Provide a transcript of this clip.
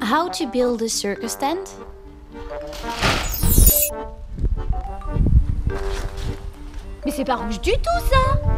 How to build a circus tent? Mais c'est pas rouge du tout ça